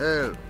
Help!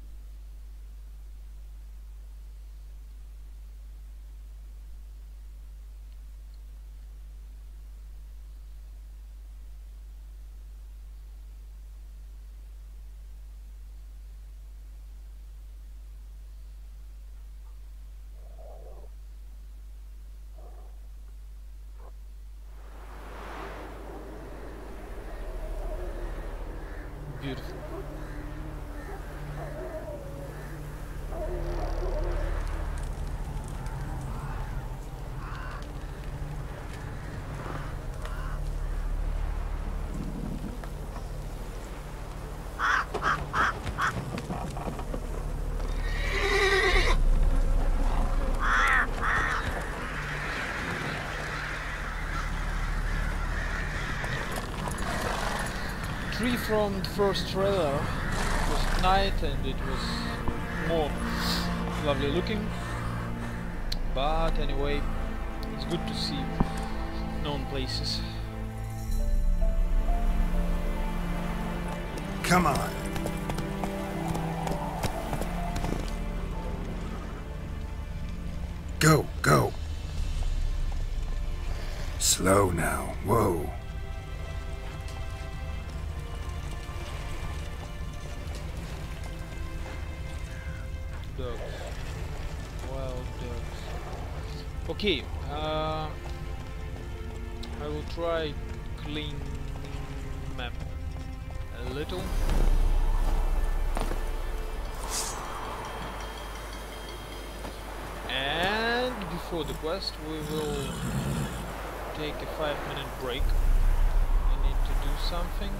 From the first trailer it was night and it was more lovely looking but anyway it's good to see known places Come on. Go, go. Slow now. Whoa. Dogs wild dogs. Okay uh, I will try clean map a little. And before the quest we will take a five minute break. I need to do something